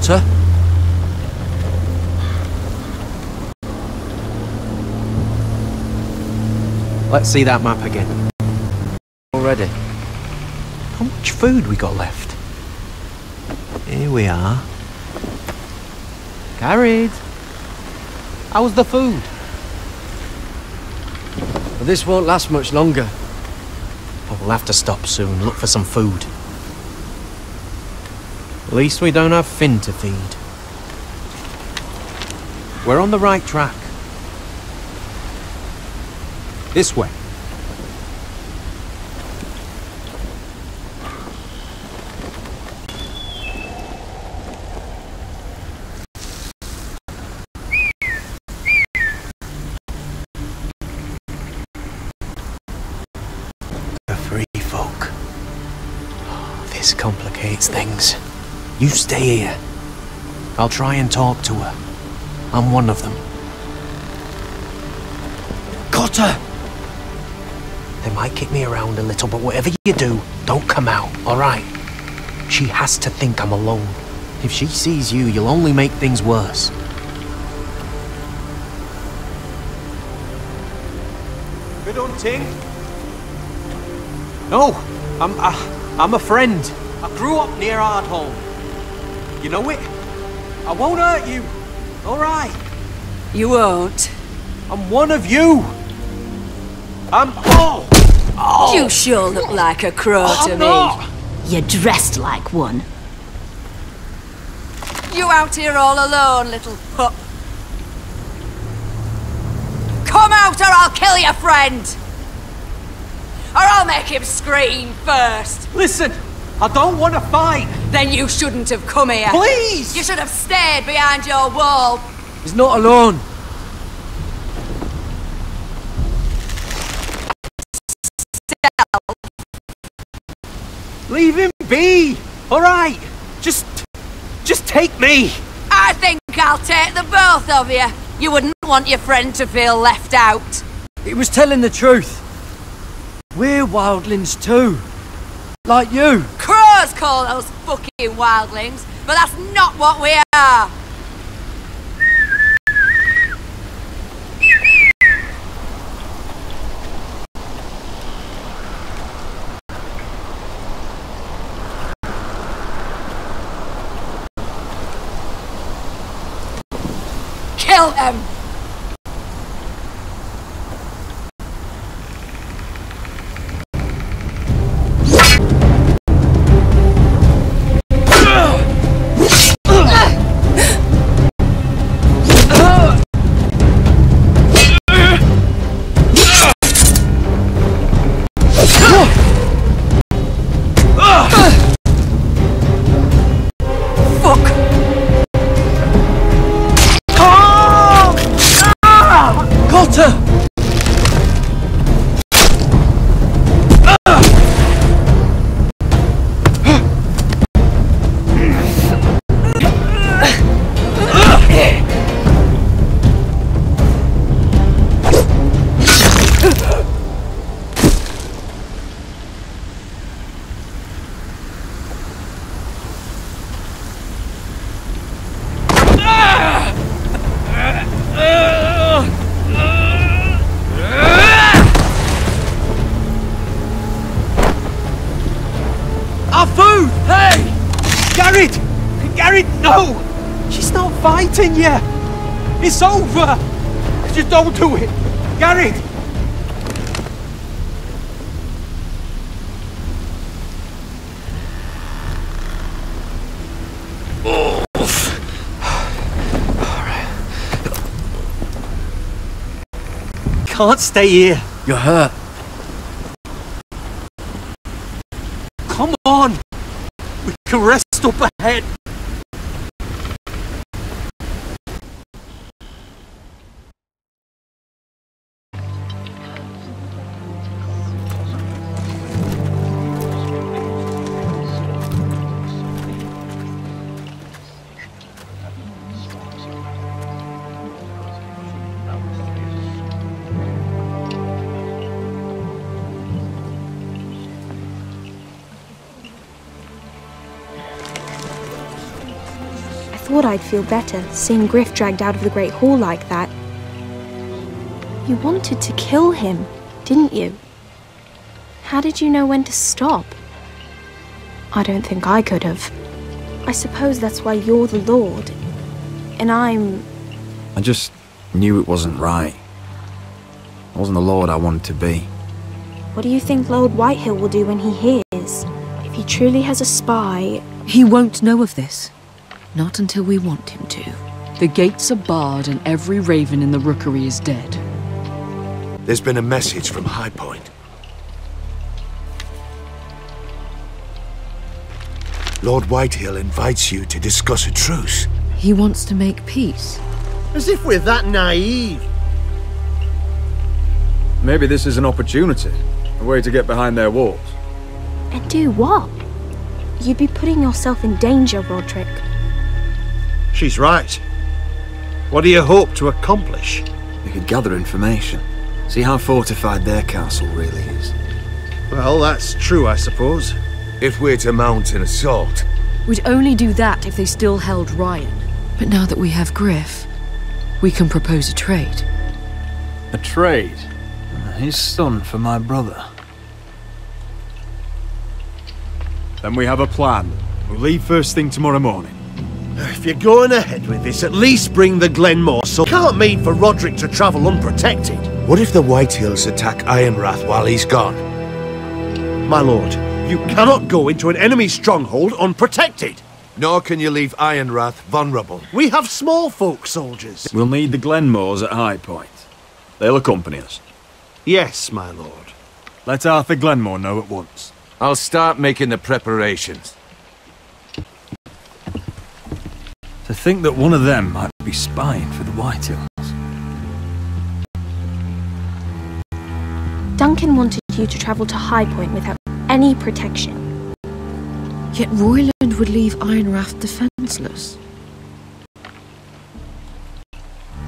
Cotter? Let's see that map again. Already. How much food we got left? Here we are. Carried. How's the food? But this won't last much longer. Oh, we'll have to stop soon, look for some food. At least we don't have Finn to feed. We're on the right track. This way. The free folk. This complicates things. You stay here. I'll try and talk to her. I'm one of them. Cotter! They might kick me around a little, but whatever you do, don't come out, alright? She has to think I'm alone. If she sees you, you'll only make things worse. Good hunting. No, I'm I, I'm a friend. I grew up near Ardholm. You know it? I won't hurt you. All right. You won't. I'm one of you. I'm oh. oh. You sure look like a crow oh, I'm to me. not. You're dressed like one. You out here all alone, little pup. Come out or I'll kill your friend! Or I'll make him scream first. Listen, I don't want to fight. Then you shouldn't have come here. Please. You should have stayed behind your wall. He's not alone. Leave him be. All right. Just, just take me. I think I'll take the both of you. You wouldn't want your friend to feel left out. He was telling the truth. We're wildlings too. Like you. Call those fucking wildlings, but that's not what we are. Kill him! No! She's not fighting you! It's over! Just don't do it! Gared! Can't stay here. You're hurt. Come on! We can rest up ahead. Thought I'd feel better seeing Gryff dragged out of the Great Hall like that. You wanted to kill him, didn't you? How did you know when to stop? I don't think I could have. I suppose that's why you're the Lord. And I'm. I just knew it wasn't right. I wasn't the Lord I wanted to be. What do you think Lord Whitehill will do when he hears? If he truly has a spy. He won't know of this. Not until we want him to. The gates are barred and every raven in the rookery is dead. There's been a message from High Point. Lord Whitehill invites you to discuss a truce. He wants to make peace. As if we're that naive. Maybe this is an opportunity. A way to get behind their walls. And do what? You'd be putting yourself in danger, Rodrik. She's right. What do you hope to accomplish? We could gather information. See how fortified their castle really is. Well, that's true, I suppose. If we're to mount an assault, We'd only do that if they still held Ryon. But now that we have Gryff, we can propose a trade. A trade? Uh, his son for my brother. Then we have a plan. We'll leave first thing tomorrow morning. If you're going ahead with this, at least bring the Glenmore so can't mean for Rodrik to travel unprotected. what if the Whitehills attack Ironrath while he's gone? My lord, you cannot go into an enemy stronghold unprotected. Nor can you leave Ironrath vulnerable. We have small folk soldiers. We'll need the Glenmores at High Point. They'll accompany us. Yes, my lord. Let Arthur Glenmore know at once. I'll start making the preparations. To think that one of them might be spying for the White Whitehills. Duncan wanted you to travel to High Point without any protection. Yet Royland would leave Ironrath defenseless.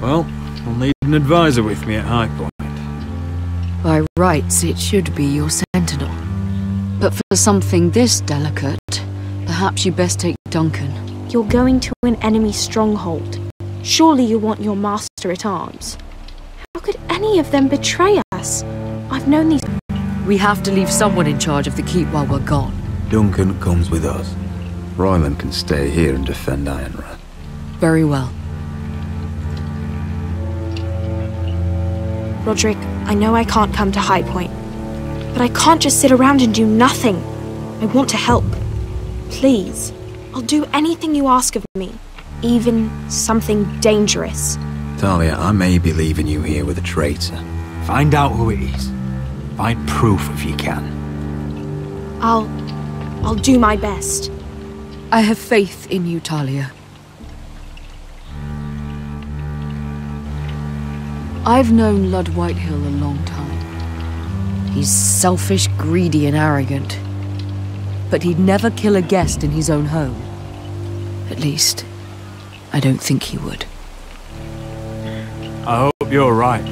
Well, I'll need an advisor with me at High Point. By rights, it should be your sentinel. But for something this delicate, perhaps you best take Duncan. You're going to an enemy stronghold. Surely you want your master at arms. How could any of them betray us? I've known these. We have to leave someone in charge of the keep while we're gone. Duncan comes with us. Royland can stay here and defend Ironrath. Very well. Rodrik, I know I can't come to High Point, but I can't just sit around and do nothing. I want to help. Please, I'll do anything you ask of me, even something dangerous. Talia, I may be leaving you here with a traitor. Find out who it is. Find proof if you can. I'll. I'll do my best. I have faith in you, Talia. I've known Ludd Whitehill a long time. He's selfish, greedy, and arrogant. But he'd never kill a guest in his own home. At least, I don't think he would. I hope you're right,